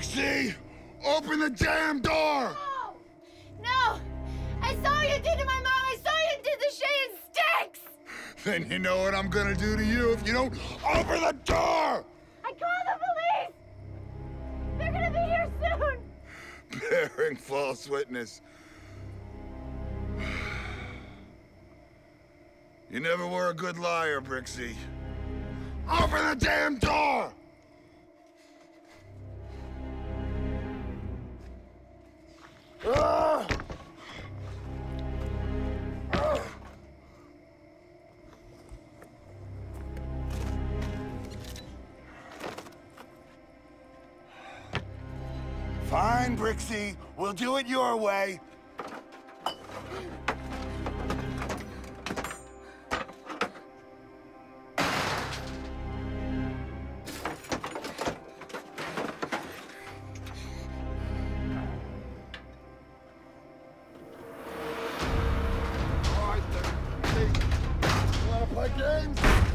Brixi! Open the damn door! No! No! I saw what you did to my mom! I saw you did to Shay and Sticks! Then you know what I'm gonna do to you if you don't open the door! I called the police! They're gonna be here soon! Bearing false witness. You never were a good liar, Brixi. Open the damn door! Fine, Brixi. We'll do it your way. games.